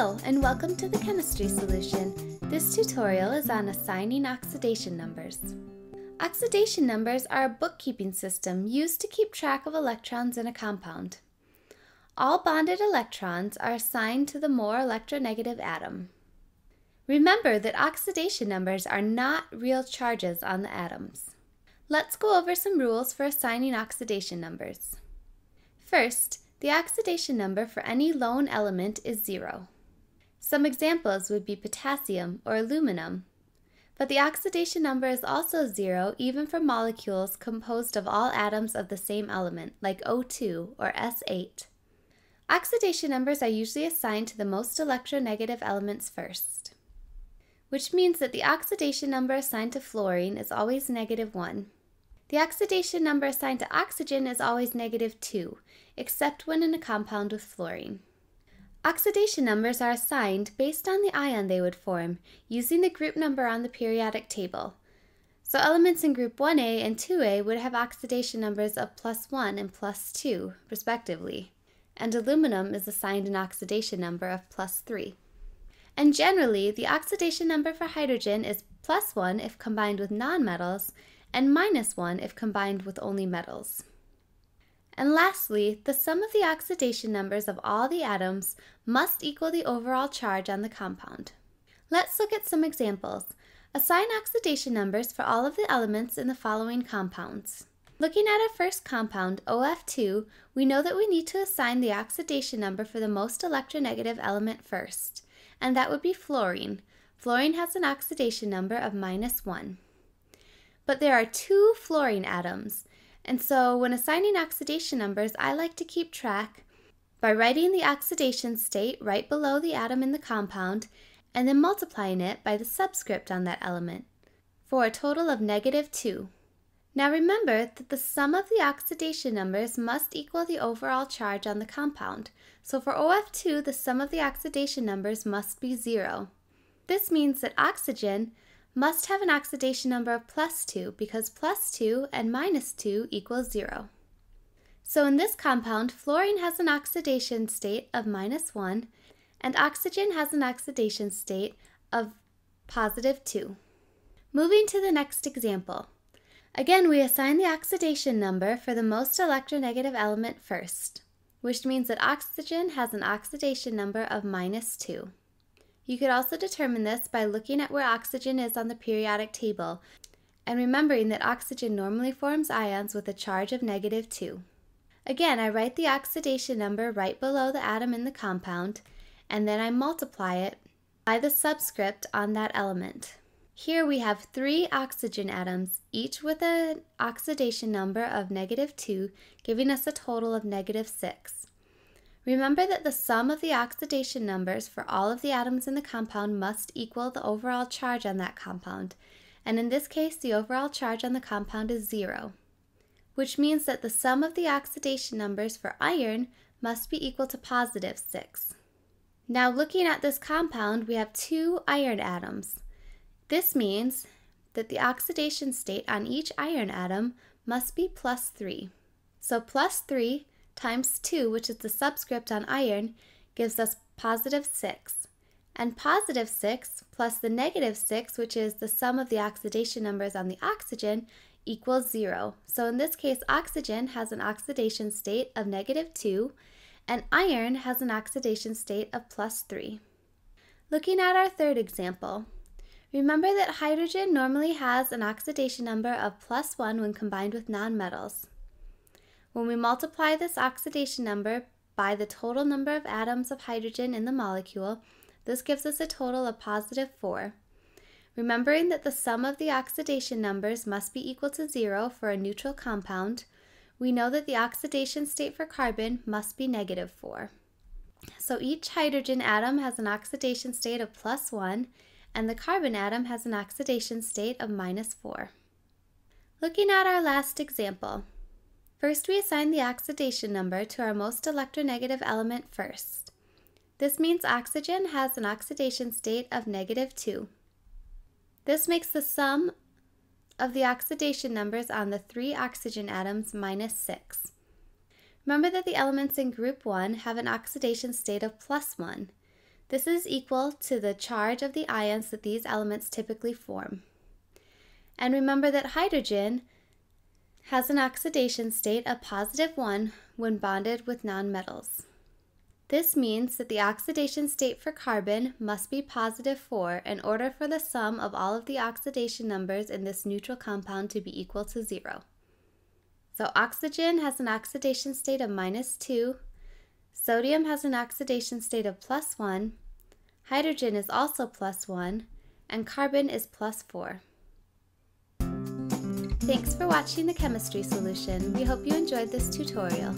Hello and welcome to the Chemistry Solution. This tutorial is on assigning oxidation numbers. Oxidation numbers are a bookkeeping system used to keep track of electrons in a compound. All bonded electrons are assigned to the more electronegative atom. Remember that oxidation numbers are not real charges on the atoms. Let's go over some rules for assigning oxidation numbers. First, the oxidation number for any lone element is zero. Some examples would be potassium or aluminum. But the oxidation number is also zero even for molecules composed of all atoms of the same element, like O2 or S8. Oxidation numbers are usually assigned to the most electronegative elements first, which means that the oxidation number assigned to fluorine is always negative 1. The oxidation number assigned to oxygen is always negative 2, except when in a compound with fluorine. Oxidation numbers are assigned based on the ion they would form, using the group number on the periodic table. So elements in group 1a and 2a would have oxidation numbers of plus 1 and plus 2, respectively, and aluminum is assigned an oxidation number of plus 3. And generally, the oxidation number for hydrogen is plus 1 if combined with nonmetals and minus 1 if combined with only metals. And lastly, the sum of the oxidation numbers of all the atoms must equal the overall charge on the compound. Let's look at some examples. Assign oxidation numbers for all of the elements in the following compounds. Looking at our first compound, OF2, we know that we need to assign the oxidation number for the most electronegative element first, and that would be fluorine. Fluorine has an oxidation number of minus 1. But there are two fluorine atoms, and so when assigning oxidation numbers, I like to keep track by writing the oxidation state right below the atom in the compound and then multiplying it by the subscript on that element for a total of negative 2. Now remember that the sum of the oxidation numbers must equal the overall charge on the compound. So for OF2, the sum of the oxidation numbers must be 0. This means that oxygen must have an oxidation number of plus 2 because plus 2 and minus 2 equals 0. So in this compound, fluorine has an oxidation state of minus 1 and oxygen has an oxidation state of positive 2. Moving to the next example. Again, we assign the oxidation number for the most electronegative element first, which means that oxygen has an oxidation number of minus 2. You could also determine this by looking at where oxygen is on the periodic table and remembering that oxygen normally forms ions with a charge of negative 2. Again, I write the oxidation number right below the atom in the compound, and then I multiply it by the subscript on that element. Here we have three oxygen atoms, each with an oxidation number of negative 2, giving us a total of negative 6. Remember that the sum of the oxidation numbers for all of the atoms in the compound must equal the overall charge on that compound, and in this case the overall charge on the compound is zero, which means that the sum of the oxidation numbers for iron must be equal to positive 6. Now looking at this compound, we have two iron atoms. This means that the oxidation state on each iron atom must be plus 3. So plus 3 times 2, which is the subscript on iron, gives us positive 6. And positive 6 plus the negative 6, which is the sum of the oxidation numbers on the oxygen, equals 0. So in this case, oxygen has an oxidation state of negative 2, and iron has an oxidation state of plus 3. Looking at our third example, remember that hydrogen normally has an oxidation number of plus 1 when combined with nonmetals. When we multiply this oxidation number by the total number of atoms of hydrogen in the molecule, this gives us a total of positive 4. Remembering that the sum of the oxidation numbers must be equal to 0 for a neutral compound, we know that the oxidation state for carbon must be negative 4. So each hydrogen atom has an oxidation state of plus 1, and the carbon atom has an oxidation state of minus 4. Looking at our last example, First, we assign the oxidation number to our most electronegative element first. This means oxygen has an oxidation state of negative 2. This makes the sum of the oxidation numbers on the three oxygen atoms minus 6. Remember that the elements in group 1 have an oxidation state of plus 1. This is equal to the charge of the ions that these elements typically form. And remember that hydrogen has an oxidation state of positive 1 when bonded with nonmetals. This means that the oxidation state for carbon must be positive 4 in order for the sum of all of the oxidation numbers in this neutral compound to be equal to 0. So oxygen has an oxidation state of minus 2, sodium has an oxidation state of plus 1, hydrogen is also plus 1, and carbon is plus 4. Thanks for watching the chemistry solution. We hope you enjoyed this tutorial.